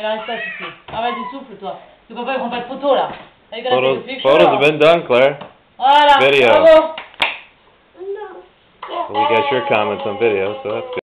Mais là, reste pas souffler. Ah, vas-y, souffle, toi. Parce que papa, il prend pas de photos, là. Avec la Photos, picture. photos have been done, Claire. Voilà. Video. Bravo. Well, We got your comments on video, so that's good.